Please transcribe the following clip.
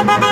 Ba-ba-ba!